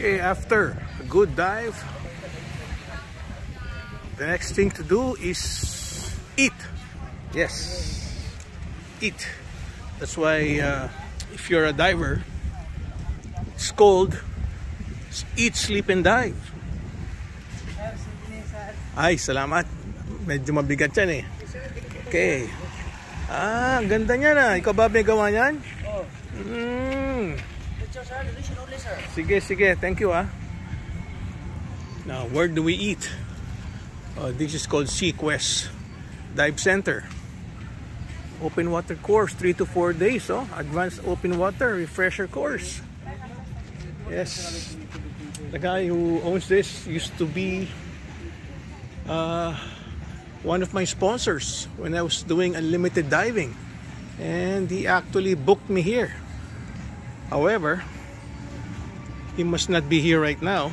Okay, after a good dive, the next thing to do is eat. Yes, eat. That's why uh, if you're a diver, it's cold, eat, sleep, and dive. Ay, salamat. Medyo mabigat yan eh. Okay. Ah, ang ganda niya na. Ikaw ba may gawa niyan? Oh. Mm. Sige, sige. Thank you ah. Now, where do we eat? Uh, this is called Sea Quest Dive Center. Open water course, 3 to 4 days. Oh, advanced open water refresher course. Yes. The guy who owns this used to be uh, one of my sponsors when I was doing unlimited diving. And he actually booked me here. However, he must not be here right now.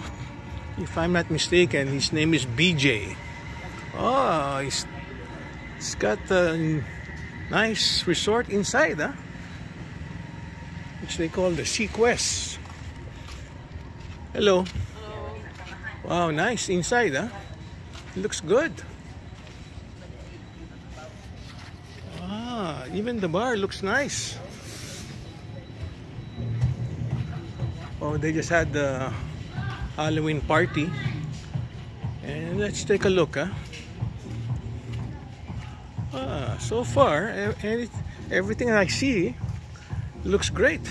If I'm not mistaken, his name is BJ. Oh, he's, he's got a nice resort inside, huh? Which they call the Sea Quest. Hello. Hello. Wow, nice inside, huh? looks good. Ah, even the bar looks nice. They just had the Halloween party. And let's take a look, huh? Ah, so far, everything I see looks great.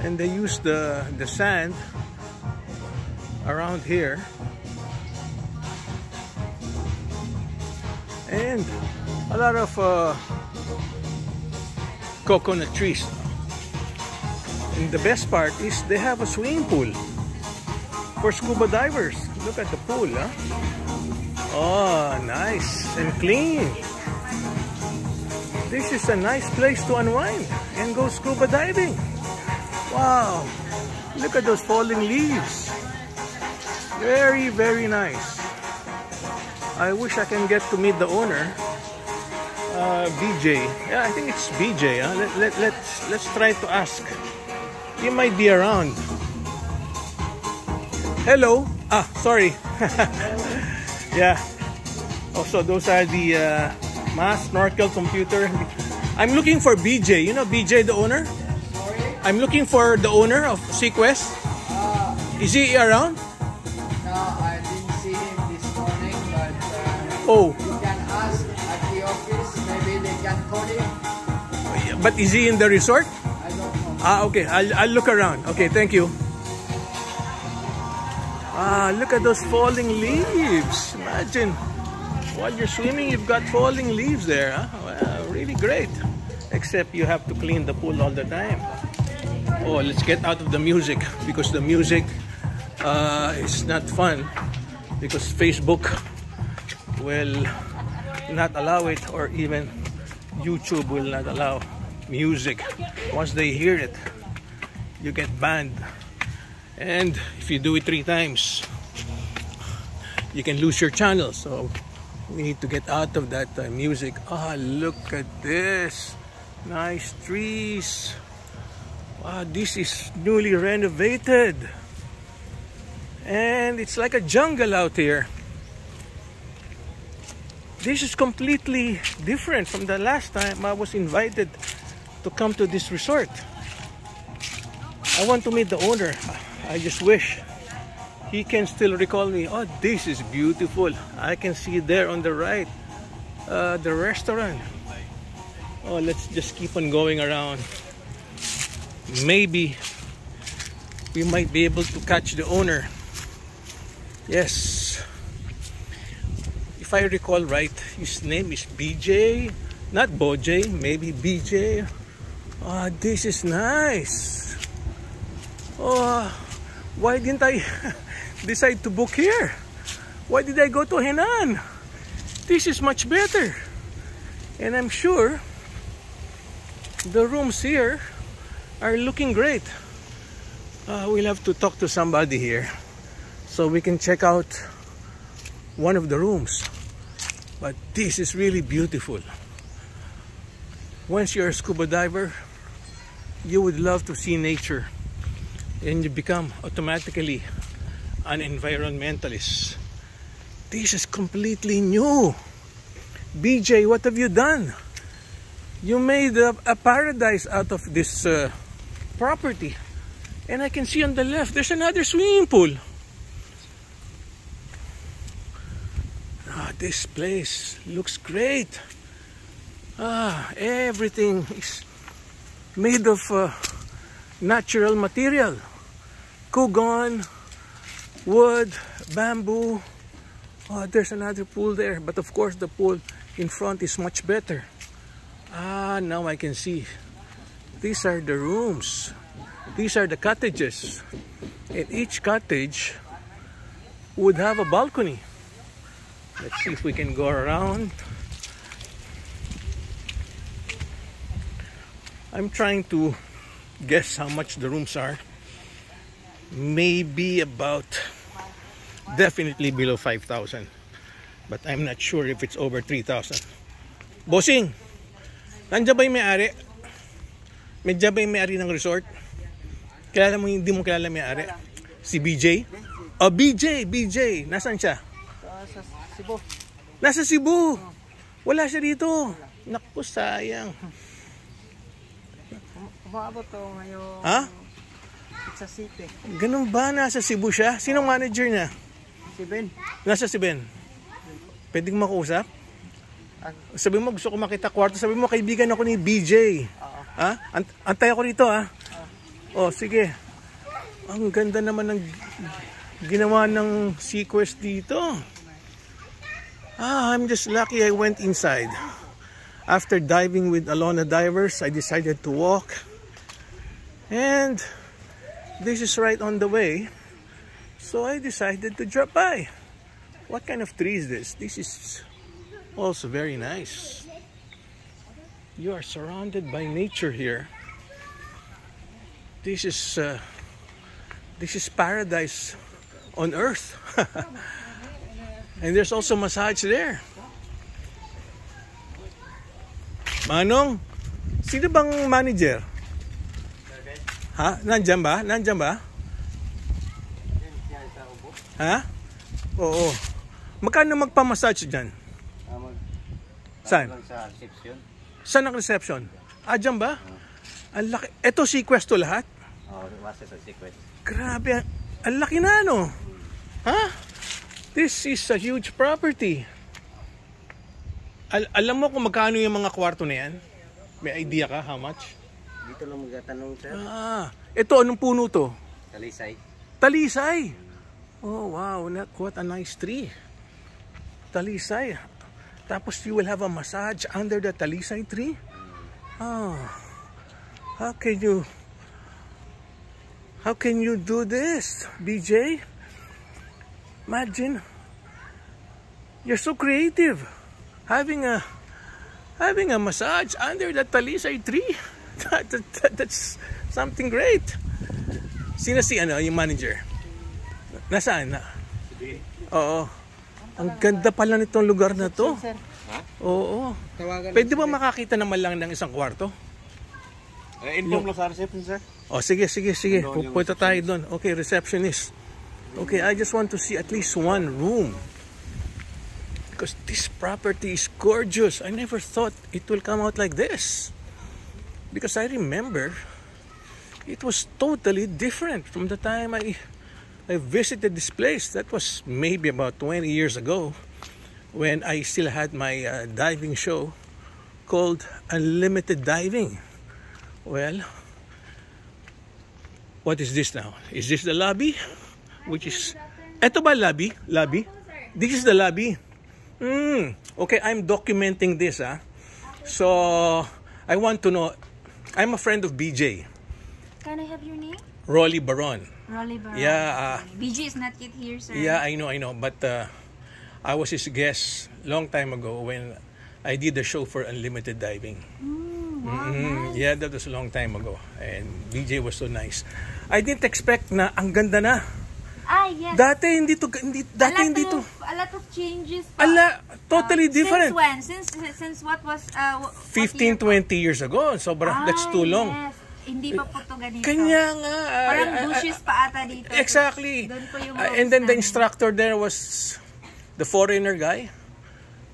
And they use the, the sand around here and a lot of uh, coconut trees. And the best part is they have a swimming pool for scuba divers. Look at the pool, huh? Oh, nice and clean. This is a nice place to unwind and go scuba diving. Wow, look at those falling leaves. Very, very nice. I wish I can get to meet the owner. Uh, BJ. Yeah, I think it's BJ. Huh? Let, let, let's, let's try to ask. He might be around. Hello. Ah, sorry. yeah. Also, those are the uh, mask, snorkel, computer. I'm looking for BJ. You know BJ, the owner? Sorry? I'm looking for the owner of Sea Quest. Uh, Is he around? no, I didn't see him this morning, but uh, Oh, you can ask at the office. Maybe they can call him. but is he in the resort? Ah, okay. I'll, I'll look around. Okay, thank you. Ah, look at those falling leaves. Imagine. While you're swimming, you've got falling leaves there. Huh? Really great. Except you have to clean the pool all the time. Oh, let's get out of the music because the music uh, is not fun because Facebook will not allow it or even YouTube will not allow music. Once they hear it, you get banned. And if you do it three times, you can lose your channel. So we need to get out of that uh, music. Ah, look at this. Nice trees. Wow, this is newly renovated. And it's like a jungle out here. This is completely different from the last time I was invited to come to this resort. I want to meet the owner. I just wish he can still recall me. Oh, this is beautiful. I can see there on the right uh, the restaurant. Oh, let's just keep on going around. Maybe we might be able to catch the owner. Yes. If I recall right, his name is BJ, not Boj, maybe BJ. Ah, this is nice. Oh, why didn't I decide to book here? Why did I go to Henann? This is much better. And I'm sure the rooms here are looking great. Uh, we'll have to talk to somebody here so we can check out one of the rooms. But this is really beautiful. Once you're a scuba diver, you would love to see nature and you become automatically an environmentalist. This is completely new. BJ, what have you done? You made a, a paradise out of this uh, property. And I can see on the left, there's another swimming pool. Ah, this place looks great. Ah, everything is made of uh, natural material. Kugon, wood, bamboo. Oh, there's another pool there. But of course, the pool in front is much better. Ah, now I can see. These are the rooms. These are the cottages. And each cottage would have a balcony. Let's see if we can go around. I'm trying to guess how much the rooms are. Maybe about definitely below 5,000. But I'm not sure if it's over 3,000. Bossing, nandiyan ba yung may-ari? Medya ba yung may-ari ng resort? Kilala mo hindi mo kilala may-ari? Si BJ? Oh, BJ, BJ. Nasaan siya? Sa Cebu. Nasa Cebu. Wala siya dito. Naku, sayang. Umabot to ngayon. Ha? Sa City. Ganun ba? Nasa Cebu siya? Sinong manager niya? Si Ben. Nasa si Ben. Pwedeng makausap? Sabi mo, gusto ko makita kwarto. Sabi mo, kaibigan ako ni BJ. Oo. Ha? Ant- antay ako rito, ha? Oh, sige. Ang ganda naman ng ginawa ng sequest dito. Ah, I'm just lucky I went inside. After diving with Alona Divers, I decided to walk. And this is right on the way. So I decided to drop by. What kind of tree is this? This is also very nice. You are surrounded by nature here. This is uh, this is paradise on earth. and there's also massage there. Manong, sino bang manager? Ha? Nandyan ba? Nandyan ba? Ha? Oo. Magkano magpamassage dyan? Saan? Sa reception. Saan ang reception? Ah, dyan ba? Ang laki. Ito sequest to lahat? Oo, wasa sa secret. Grabe. Ang, laki na, no? Ha? This is a huge property. Al- alam mo kung magkano yung mga kwarto na yan? May idea ka how much? Dito lang magtatanong sir. Ah, ito anong puno to? Talisay. Talisay. Oh, wow. What a nice tree. Talisay. Tapos you will have a massage under the talisay tree? Oh. How can you... How can you do this, BJ? Imagine. You're so creative. Having a... Having a massage under the talisay tree. That, that, that- that's something great. Sino si ano, yung manager? Nasaan na? Oo. Ang ganda pala nitong lugar na to. Oo. tawagan Pwede ba makakita naman lang ng isang kwarto? Eh, inform lang sa reception sir. O sige, sige, sige. Pupunta tayo doon. Okay, receptionist. Okay, I just want to see at least one room. Because this property is gorgeous. I never thought it will come out like this. Because I remember it was totally different from the time I I visited this place. That was maybe about 20 years ago when I still had my uh, diving show called Unlimited Diving. Well, what is this now? Is this the lobby? Which is... Ito ba lobby? Lobby? This is the lobby. Hmm. Okay, I'm documenting this, ah. So, I want to know... I'm a friend of BJ, Can I have your name? Rolly Baron. Rolly Baron. Yeah, uh, BG is not yet here, sir. Yeah, I know, I know. But uh, I was his guest long time ago when I did a show for Unlimited Diving. Mm, wow, Mm, nice. yeah, that was a long time ago. And BJ was so nice. I didn't expect na ang ganda na. Ah, yes. Dati hindi to hindi dati hindi to. a lot of changes. pa. Ala, totally Uh, different. Since when? Since since what was uh, wh- what 15 year? 20 years ago. Sobra that's too Ah, long. yes. hindi pa po to ganito. Kanya nga. ah, Parang ah, ah, bushes pa ata dito. Exactly. Doon po yung Uh, and then the namin. instructor there was the foreigner guy.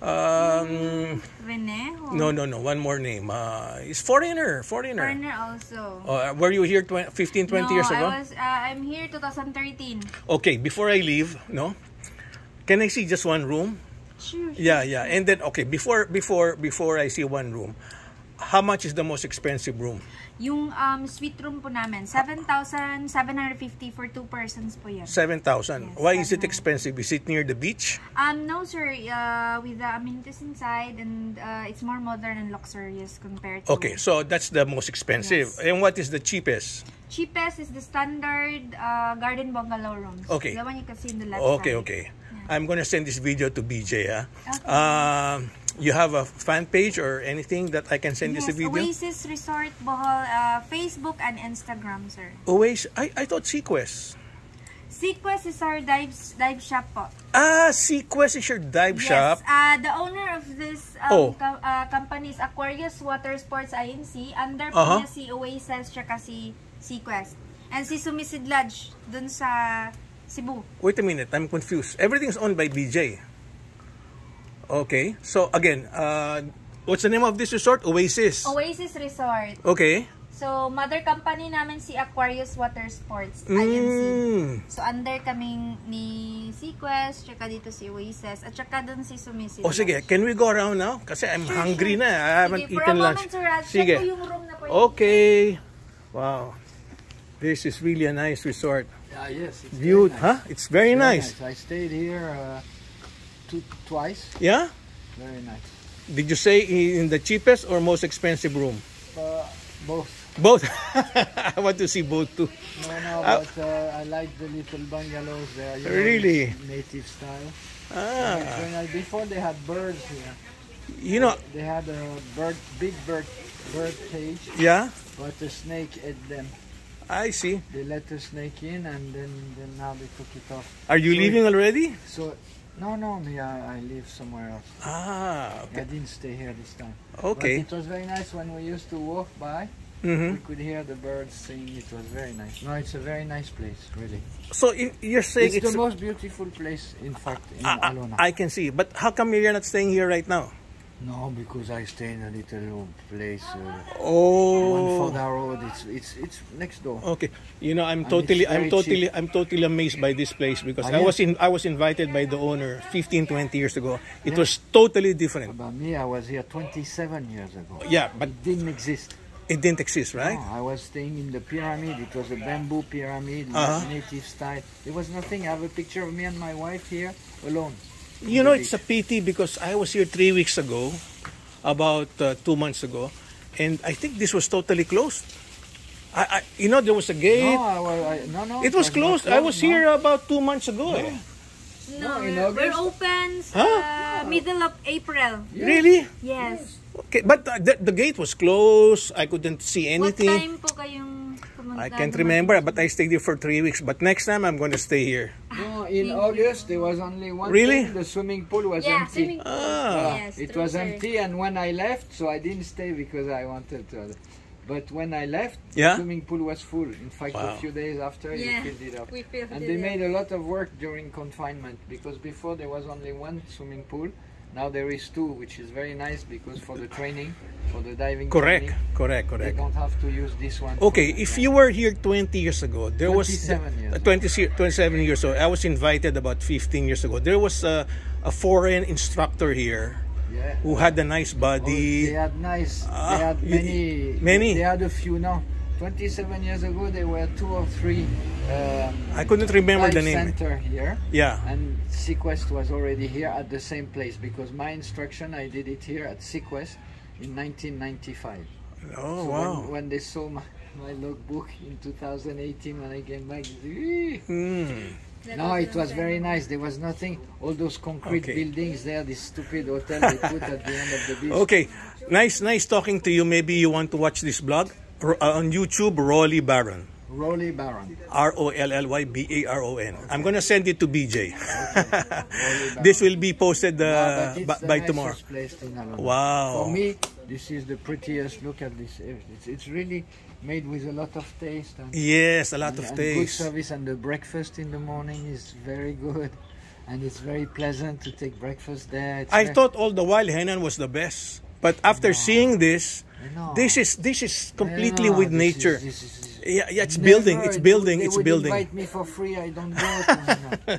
Um, Venejo. no, no, no. One more name. Uh, he's foreigner. Foreigner. Turner also. Uh, were you here 20, 15, 20 no, years ago? I was, uh, I'm here 2013. Okay, before I leave, no? Can I see just one room? Sure. Yeah, yeah. And then okay, before before before I see one room, how much is the most expensive room? Yung um, suite room po namin, 7,750 for two persons po yan. 7,000. Yes, Why is it 7,000. expensive? Is it near the beach? Um, no sir, uh, with the amenities inside and uh, it's more modern and luxurious compared to... Okay, so that's the most expensive. Yes. And what is the cheapest? Cheapest is the standard uh, garden bungalow rooms. Okay. The one you can see in the left Okay, side. okay. I'm gonna send this video to BJ. Ah. Okay. Um, you have a fan page or anything that I can send Yes, this a video? Oasis Resort Bohol, uh, Facebook and Instagram, sir. Oasis. I, I thought Sequest. Sequest is our dive, dive shop po. Ah, Sequest is your dive shop. Yes, uh, the owner of this um, Oh. co- uh, company is Aquarius Water Sports INC. Under po Uh-huh. niya si Oasis tsaka si Sequest. And si Sumisid Lodge dun sa Cebu. Wait a minute, I'm confused. Everything's owned by BJ. Okay, so again, uh, what's the name of this resort? Oasis. Oasis Resort. Okay. So, mother company namin si Aquarius Water Sports INC. Mm. So, under kaming ni Sequest, tsaka dito si Oasis, at tsaka dun si Sumisid O sige, can we go around now? Kasi I'm Sure, hungry sure. na. I haven't Sige, eaten lunch. moment, Sige. yung room na pwede. Okay. Wow. This is really a nice resort. Yeah, yes. It's View, very nice. huh? It's very Very nice. I stayed here uh, two, twice. Yeah? Very nice. Did you say in the cheapest or most expensive room? Uh, both. Both. I want to see both too. No, no, Ah. but uh, I like the little bungalows there. you Really? Native style. Ah, very nice. Before they had birds here. you know, They had a bird, big bird, bird cage, yeah, but the snake ate them. I see. They let the snake in, and then, then now they took it off. Are you So- leaving already? So, no, no, me, I, I live somewhere else. Ah, I didn't stay here this time. Okay. But it was very nice when we used to walk by. hmm We could hear the birds sing. It was very nice. No, it's a very nice place, really. So you're saying It's, it's, the most beautiful place, in fact, in I, I- Alona. I can see, but how come you're not staying here right now? No, because I stay in a little place, uh, one Oh, further road. It's it's it's next door. okay. You know, I'm And totally, I'm totally, I'm totally amazed by this place because I yeah? was in, I was invited by the owner 15, 20 years ago. It Yeah. was totally different. About me, I was here 27 years ago. Yeah, but It didn't exist. it didn't exist, right? No, I was staying in the pyramid. It was a bamboo pyramid, Uh-huh. native style. There was nothing. I have a picture of me and my wife here alone. You know, it's a pity because I was here three weeks ago, about uh, two months ago, and I think this was totally closed. I, I you know, there was a gate. No, I, was- I, no, no. it was not closed. I was no. here about two months ago. eh. No, No, in we're, we're open Huh? uh, middle of April. Really? Yes. Okay, but uh, the, the gate was closed. I couldn't see anything. What anything. time po kayong pumunta? I can't remember, but I stayed here for three weeks. But next time, I'm going to stay here. No, in August there was only one. Really? thing, The swimming pool was Yeah, empty. swimming pool. Ah. Yes, it was sir. empty, and when I left, so I didn't stay because I wanted to. But when I left, Yeah? the swimming pool was full. In fact, Wow. a few days after, Yeah, you filled it up. we filled And it they up. made a lot of work during confinement because before there was only one swimming pool. Now there is two, which is very nice because for the training, for the diving. Correct, training, correct, They correct. don't have to use this one. Okay, if you were here 20 years ago, there was 27 years uh, 20, 27 years ago. I was invited about 15 years ago. There was a, a foreign instructor here Yeah. who had a nice Oh, body. they had nice. Ah, they had you- many. many? They had a few now. 27 years ago, there were two or three. Um, I couldn't remember the name. Center here, Yeah. and Sea Quest was already here at the same place because my instruction I did it here at Sea Quest in 1995. Oh so wow. when, when they saw my, my logbook in 2018 when I came back. Hmm. no, it was very nice. There was nothing. All those concrete Okay. buildings there, this stupid hotel they put at the end of the beach. Okay, nice, nice talking to you. Maybe you want to watch this blog on YouTube. Rolly Baron. Rolly Baron. R O L L Y B A R O N. I'm gonna send it to BJ. this will be posted No, uh, it's by, tomorrow. Wow. For me, this is the prettiest. Look at this. It's, it's really made with a lot of taste and, Yes, a lot and- of and good service. And the breakfast in the morning is very good, and it's very pleasant to take breakfast there. It's I thought all the while Henann was the best. But after seeing this, No. this is this is completely No, with this is- nature. this is- Yeah, yeah, it's Never. building, it's building, it's building. invite me for free. I don't go.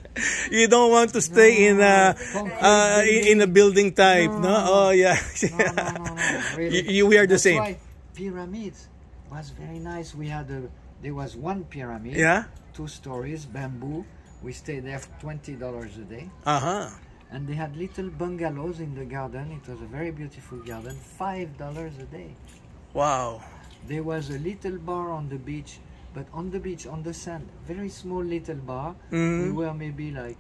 You don't want to stay in a uh, in, in a building type, no? Oh yeah. no, no, no, no. Really. You- you- we are the That's same. Why pyramids was very nice. We had a there was one pyramid. yeah. Two stories, bamboo. We stayed there for twenty dollars a day. Uh huh. And they had little bungalows in the garden. It was a very beautiful garden. Five dollars a day. Wow. There was a little bar on the beach, but on the beach, on the sand, very small little bar. We Mhm. were maybe like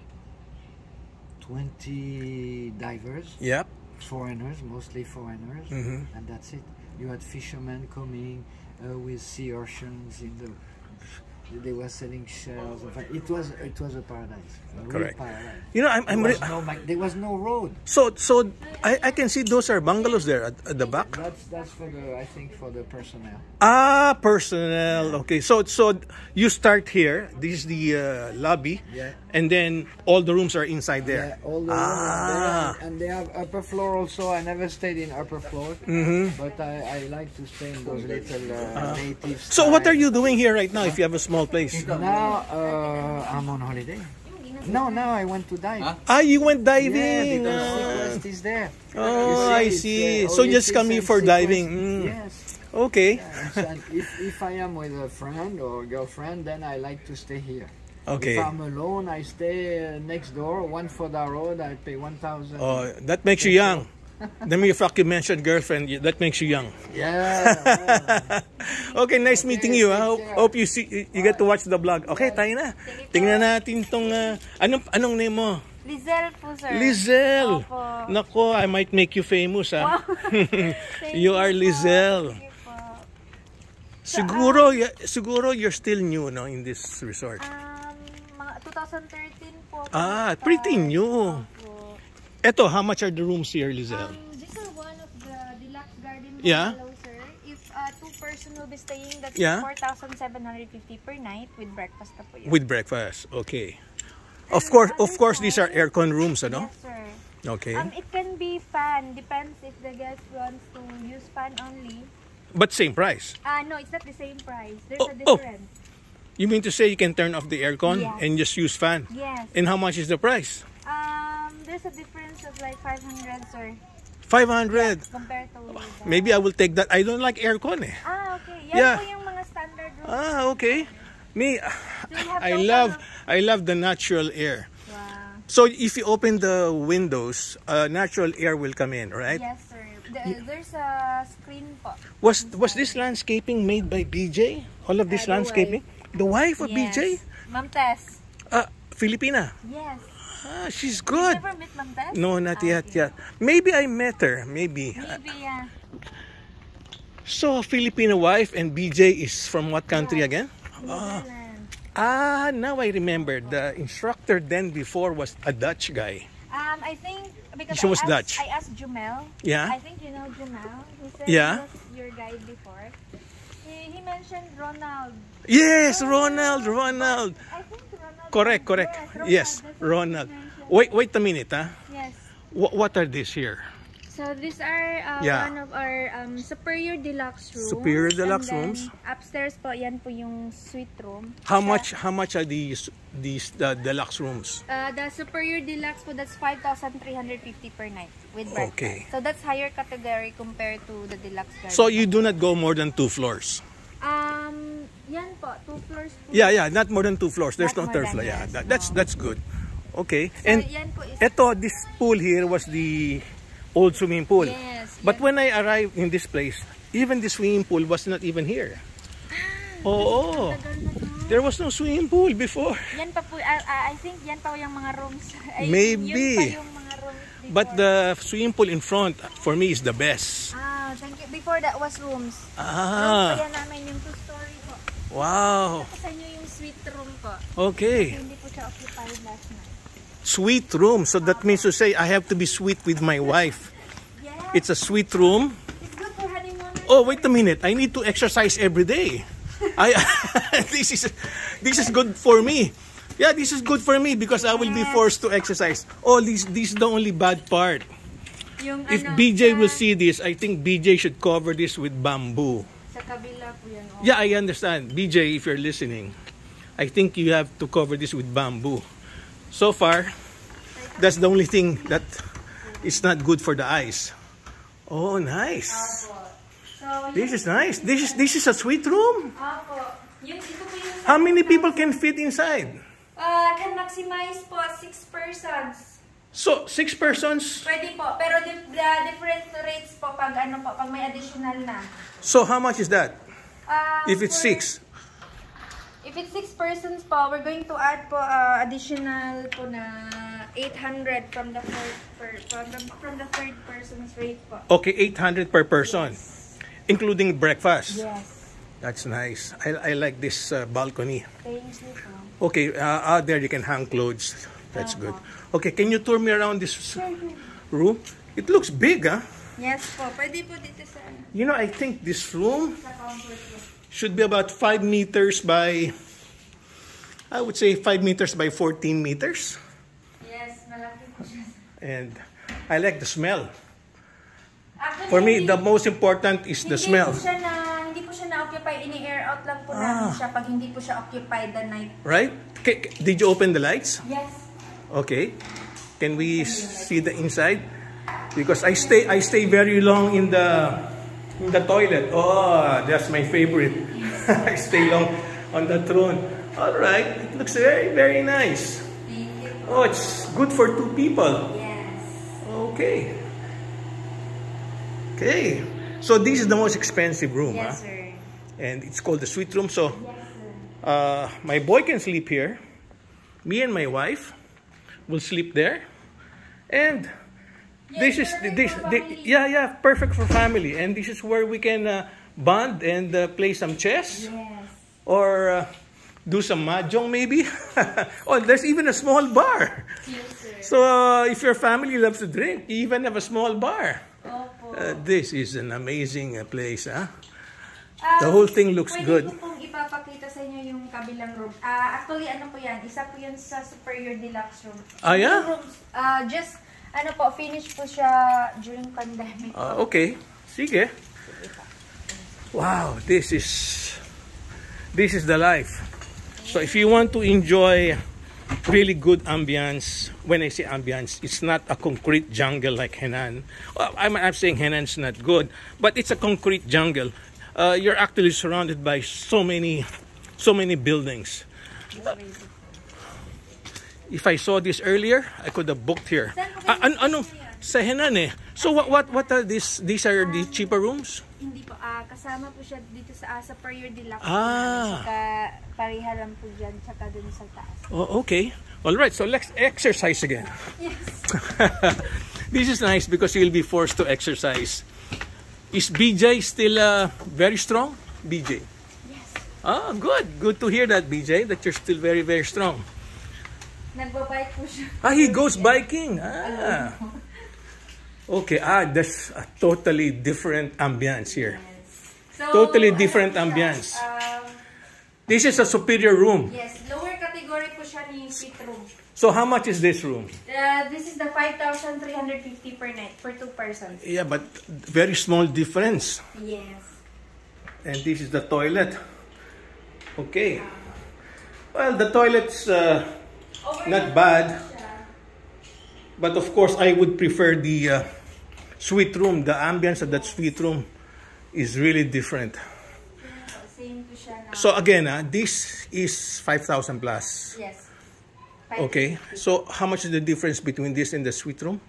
20 divers, Yep. foreigners, mostly foreigners, Mhm. and that's it. You had fishermen coming uh, with sea urchins in the. They were selling shells. It was it was a paradise. Correct. You know, I'm, I'm There was, no, there was no road. so so I, I can see those are bungalows there at, at the back. That's that's for the I think for the personnel. Ah, personnel. Okay, so so you start here. This is the uh, lobby, Yeah. and then all the rooms are inside there. Yeah, all the rooms there, Ah. and they have upper floor also. I never stayed in upper floor, Mm -hmm. but I, I like to stay in those little uh, native. So what are you doing here right now? If you have a small place. Now uh, I'm on holiday. No, no, I went to dive. Ah, you went Yeah, diving. because Ah. Sea Quest is there. Oh, I see. uh, So you just come here for Sea Quest. diving. Mm. Yes. Okay. And so- if, if I am with a friend or girlfriend, then I like to stay here. Okay. If I'm alone, I stay uh, next door, one for the road. I pay one thousand. Oh, that makes you young. Then you fuck you mentioned girlfriend. That makes you young. Yeah. Okay, nice meeting you. I hope, hope you see you get to watch the vlog. Okay, tayo na. Tingnan natin tong uh, anong anong name mo? Lizelle po, sir. Lizelle. Opo. Nako, I might make you famous ah. Thank you are. Lizelle. Thank you po. Siguro siguro you're still new no in this resort. Um, mga 2013 po. Ah, pretty new. Opo. Eto, how much are the rooms here, Lizelle? Um, these are one of the deluxe garden Yeah. bungalow, sir. If uh, two person will be staying, that's Yeah. 4,750 per night with breakfast na po yun. With breakfast. Okay. Of course, of course these are aircon rooms, ano? Yes, sir. Okay. Um, it can be fan. Depends if the guest wants to use fan only. But same price. Ah, no, it's not the same price. There's Oh, a oh. difference. You mean to say you can turn off the aircon and just use fan? Yes. And how much is the price? Um, there's a difference of like 500, sir, 500. compared to. Maybe I will take that. I don't like aircon eh. Ah, okay. Yan Yeah. po yung mga standard room. Ah, okay. Me, I total love I love the natural air. Wow. So if you open the windows, uh, natural air will come in, right? Yes, sir. The, there's a screen po. Was was this landscaping made by BJ? All of this Uh, landscaping? The wife of BJ? Ma'am Tess. Uh, Filipina. Yes. Ah, she's You good. never met Ma'am Tess? No, not Ah, yet, yeah. yet. Maybe I met her. Maybe. Maybe, yeah. So, Filipino wife and BJ is from what country again? Netherlands. Ah, now I remember. The instructor then before was a Dutch guy. Um, I think because She I was asked, Dutch. I asked Jumel. Yeah? I think you know Jumel. He said Yeah. he was your guide before. He, he mentioned Ronald. Yes, Ronald, Ronald. I think Ronald. Correct, correct. Yes, Ronald. Wait, wait a minute, ah. Yes. What, what are these here? So these are uh, Yeah. one of our um, superior deluxe rooms. Superior deluxe And then rooms. Upstairs po, yan po yung suite room. How Sa- much? How much are these these uh, deluxe rooms? Uh, the superior deluxe po, that's 5,350 per night with breakfast. Okay. So that's higher category compared to the deluxe garden. So you do not go more than two floors. Um, yan po, two floors po. Yeah, yeah, not more than two floors. There's Not no third floor. Yeah, that, that's no. that's good. Okay, So and yan po is... eto, this pool here was the old swimming pool. Yes, But when I arrived in this place, even the swimming pool was not even here. Oo. Tagal na. There was no swimming pool before. Yan pa po, ah, ah, I think yan pa yung mga rooms. Ay, Maybe. Yung mga rooms. But the swimming pool in front, for me, is the best. Ah, thank you. Before that was rooms. Ah, pa yan namin yung two-story po. wow. Sa inyo yung suite room po. Okay. Hindi po siya occupied last night. Sweet room. So that means to say I have to be sweet with my wife. Yes. It's a sweet room. It's good for honeymooners Oh, wait a minute. I need to exercise every day. I this is this is good for me. Yeah, this is good for me because I will be forced to exercise. Oh, this this is the only bad part. Yung If ano, BJ will see this, I think BJ should cover this with bamboo. Sa kabila po yan. Oh. Yeah, I understand. BJ, if you're listening, I think you have to cover this with bamboo. So far, that's the only thing that is not good for the eyes. Oh, nice. So, This is nice. This is this is a sweet room. Opo. Yung, ito po yung... How many people can fit inside? Uh, can maximize po 6 persons. So, six persons. Pwede po. Pero di, the different rates po pag ano po, pag may additional na. So, how much is that? Uh, If it's for- six. If it's 6 persons po, we're going to add po uh, additional po na 800 from the third per, from the, from the third person's rate po. Okay, 800 per person, including breakfast. Yes. That's nice. I, I like this uh, balcony. Thank you po. Okay, uh, out there you can hang clothes. That's good. Okay, can you tour me around this room? It looks big, huh? Yes po. Pwede po dito sa, You know, I think this room sa counter po. should be about 5 meters by, I would say 5 meters by 14 meters. Yes, malaki po siya. And I like the smell. Actually, For me, the most important is the hindi smell. Po siya na, hindi po siya na-occupy. Ini-air out lang po Ah. namin siya pag hindi po siya occupied the night. Right? Did you open the lights? Yes. Okay. Can we see the inside? Because I stay I stay very long in the in the toilet. Oh, that's my favorite. I stay long on the throne. All right. It looks very very nice. Oh, it's good for two people. Yes. Okay. Okay. So this is the most expensive room, Yes, huh? sir. And it's called the suite room. So Yes, uh, my boy can sleep here. Me and my wife will sleep there. And this is this, for thi- family. yeah yeah perfect for family. And this is where we can uh, bond and uh, play some chess Yes. or uh, do some mahjong maybe. oh, there's even a small bar. Yes. So uh, if your family loves to drink, you even have a small bar. Uh, this is an amazing uh, place, huh? Um, the whole thing looks pwede good. Pwede po pong ipapakita sa inyo yung kabilang room. Ah, actually, ano po yan? Isa po yan sa Superior Deluxe room. Ah, yeah? Rooms, ah, just, ano po, finish po siya during pandemic. Uh, okay. Sige. Wow, this is this is the life. So if you want to enjoy really good ambience, when I say ambience, it's not a concrete jungle like Henan. Well, I'm not saying Henan's not good, but it's a concrete jungle. Uh, you're actually surrounded by so many so many buildings. If I saw this earlier, I could have booked here. Ah, kayo an- ano? Sa Henan eh. So what what what are these these are the cheaper rooms? Hindi po, ah, kasama po siya dito sa ah, Superior Deluxe. Ah. Saka pareha lang po dyan, saka dun sa taas. Oh, okay. All right. So let's exercise again. Yes. this is nice because you'll be forced to exercise. Is BJ still uh, very strong? BJ. Yes. Ah, good. Good to hear that, BJ, that you're still very, very strong. Nagbabike po siya. Ah, he goes biking. Ah. Okay, ah, that's a totally different ambience here. So, Totally different ano ambience. Um, This is a superior room. yes, So how much is this room? Uh, this is the 5,350 per night for two persons. Yeah, but very small difference. Yes. And this is the toilet. Okay. Well, the toilet's uh, not bad. But of course, I would prefer the uh, suite room. The ambience of that suite room is really different. Same po siya. So again, uh, this is 5,000 plus. yes. Okay. So how much is the difference between this and the suite room?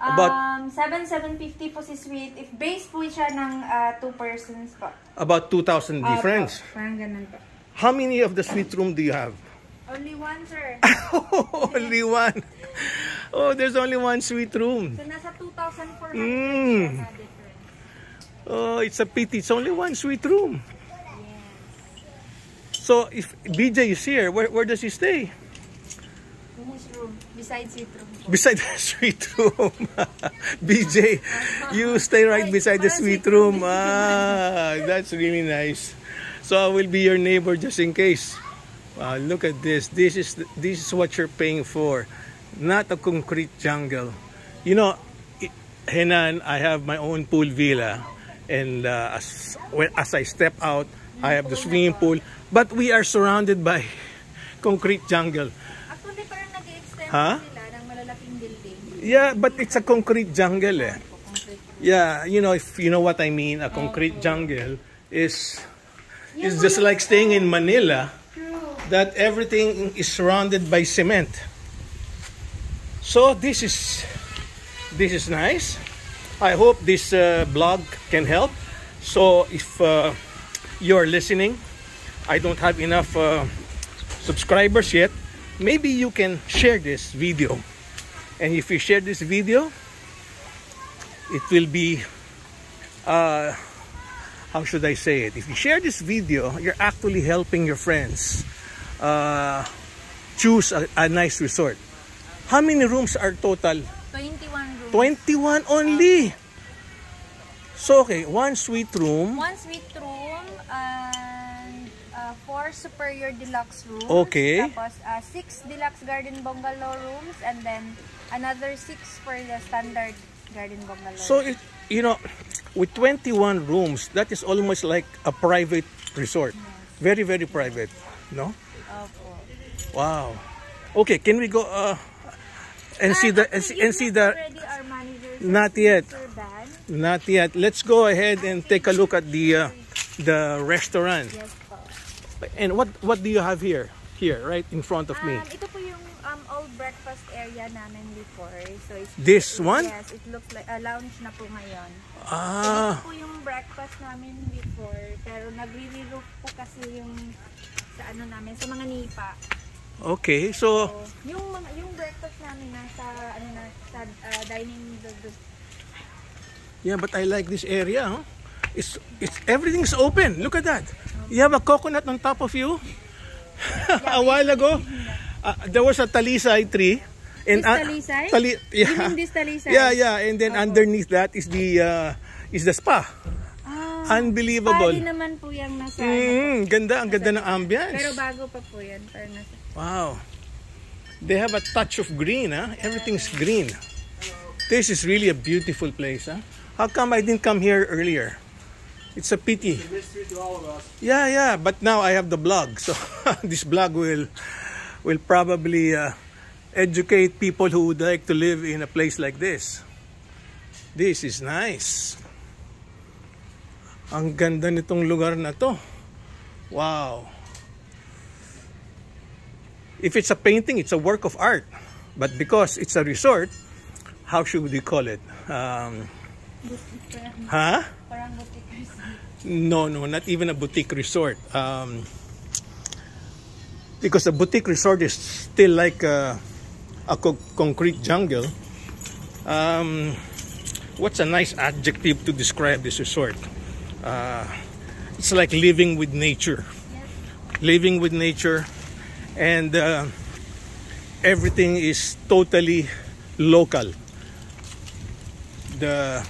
About um, 7,750 po si suite. If base po siya ng uh, two persons po. about 2,000 difference. Opo, parang ganun po. How many of the suite room do you have? Only one, sir. only one. Oh, there's only one suite room. So, nasa 2,400 Mm. difference. Oh, it's a pity. It's only one suite room. So if BJ is here, where, where does he stay? Besides sweet room po. Beside the sweet room. BJ, you stay right beside the sweet room. Ah, that's really nice. So I will be your neighbor just in case. Wow, look at this. This is this is what you're paying for, not a concrete jungle. You know, Henan, I have my own pool villa, and uh, as when, as I step out, I have the swimming pool. But we are surrounded by concrete jungle. Actually, parang nag-extend Ha? sila ng malalaking building. Yeah, but it's a concrete jungle eh. Yeah, you know if you know what I mean, a concrete jungle is is just like staying in Manila that everything is surrounded by cement. So this is this is nice. I hope this uh, blog can help. So if uh, you're listening, I don't have enough uh, subscribers yet. Maybe you can share this video. And if you share this video, it will be uh, how should I say it? If you share this video, you're actually helping your friends uh, choose a, a nice resort. How many rooms are total? 21 rooms. 21 only. So okay, one suite room. One suite room and uh, four superior deluxe rooms. Okay. Tapos uh, six deluxe garden bungalow rooms and then another six for the standard garden bungalow. So it, you know, with 21 rooms, that is almost like a private resort. Very very private, no? Opo. Wow. Okay, can we go uh, and see the and see, and see the Already our manager. Not yet. Not yet. Let's go ahead and take a look at the uh, the restaurant. Yes. And what what do you have here? Here, right in front of me. Um, ito po yung um, old breakfast area namin before. So it's, This one? Yes, it looks like a lounge na po ngayon. So, Ah, dito po yung breakfast namin before. Pero nagre-roof po kasi yung sa ano namin, sa mga nipa. okay. So, So, yung mga yung breakfast namin nasa ano na sa uh, dining the, the, yeah, but I like this area. Huh? It's it's everything's open. Look at that. You have a coconut on top of you. a while ago, uh, there was a talisay tree. And, This uh, talisay? tali- You yeah. mean this talisay? Yeah, yeah. And then Opo. underneath that is the uh, is the spa. Ah, Unbelievable. Pali naman po yung nasa. Mm, ganda, ang ganda ng ambience. Pero bago pa po yan. Pero nasa, Wow. They have a touch of green, huh? Everything's green. This is really a beautiful place, huh? How come I didn't come here earlier? It's a pity. mystery to all of us. Yeah, yeah, but now I have the blog. So this blog will will probably uh, educate people who would like to live in a place like this. This is nice. Ang ganda nitong lugar na to. Wow. If it's a painting, it's a work of art. But because it's a resort, how should we call it? Um, huh? parang boutique No, no, not even a boutique resort. Um, because a boutique resort is still like a, a co- concrete jungle. Um, what's a nice adjective to describe this resort? Uh, it's like living with nature. Living with nature, and uh, everything is totally local. The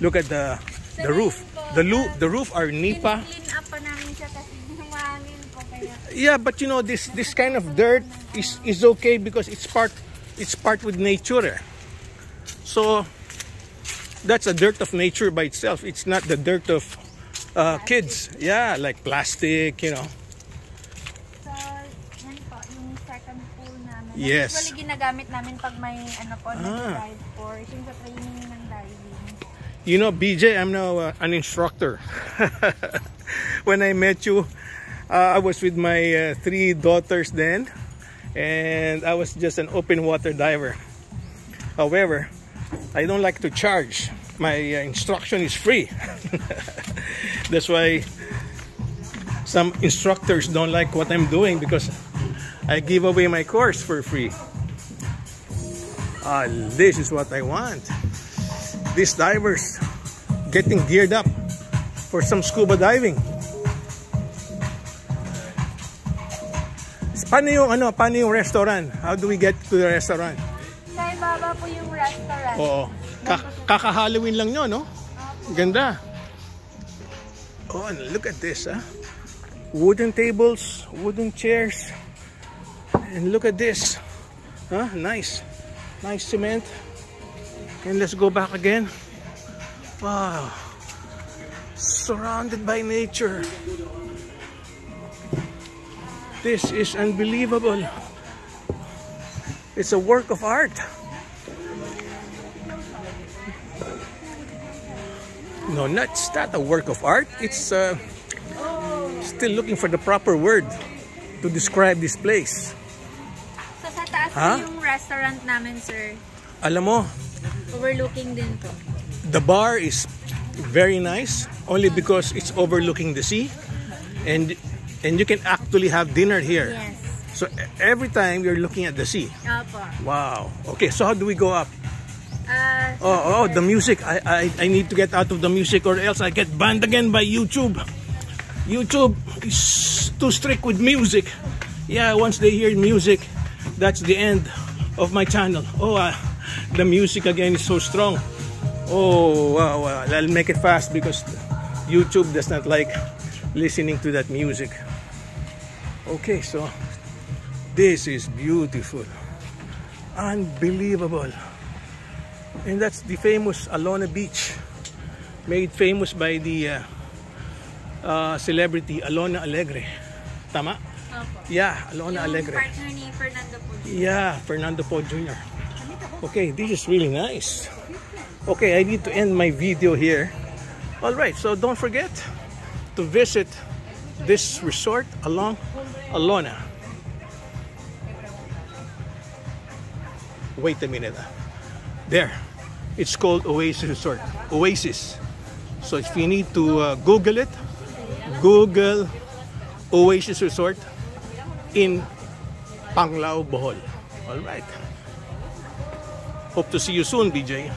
look at the the roof. The roof, the roof are nipa. Clean up pa namin siya kasi humangin po kaya. Yeah, but you know this this kind of dirt is is okay because it's part it's part with nature. eh. So that's a dirt of nature by itself. It's not the dirt of uh, kids. Yeah, like plastic, you know. So, yan po, yung second pool namin. Yes. Usually ginagamit namin pag may ano po, Ah. nag-dive for, yung sa training. You know, BJ, I'm now uh, an instructor. when I met you, uh, I was with my uh, three daughters then, and I was just an open water diver. However, I don't like to charge. My uh, instruction is free. That's why some instructors don't like what I'm doing because I give away my course for free. Ah, this is what I want these divers getting geared up for some scuba diving. Paano yung ano, paano yung restaurant? How do we get to the restaurant? Sa ibaba po yung restaurant. Oo. Ka- kaka-Halloween lang nyo, no? Ganda. Oh, and look at this, ah. Wooden tables, wooden chairs. And look at this. Huh? Nice. Nice cement. And let's go back again. Wow. Surrounded by nature. This is unbelievable. It's a work of art. No, not, it's not a work of art. It's uh, still looking for the proper word to describe this place. So sa taas po yung restaurant namin, sir. Alam mo, Overlooking din po. the bar is very nice only because it's overlooking the sea and and you can actually have dinner here. Yes. So every time you're looking at the sea. Opo. Wow. Okay, so how do we go up? Ah, Oh, oh, the music. I, I, I need to get out of the music or else I get banned again by YouTube. YouTube is too strict with music. Yeah, once they hear music, that's the end of my channel. Oh, uh, the music again is so strong. Oh, wow, wow. I'll make it fast because YouTube does not like listening to that music. Okay, so this is beautiful. Unbelievable. And that's the famous Alona Beach, made famous by the uh, uh, celebrity Alona Alegre. Tama? Opo. Yeah, Alona Yung Alegre. partner ni Fernando. Yeah, Fernando Poe Jr. Okay, this is really nice. Okay, I need to end my video here. All right, so don't forget to visit this resort along Alona. Wait a minute. There. It's called Oasis Resort. Oasis. So if you need to uh, Google it, Google Oasis Resort in Panglao, Bohol. All right. Hope to see you soon, BJ.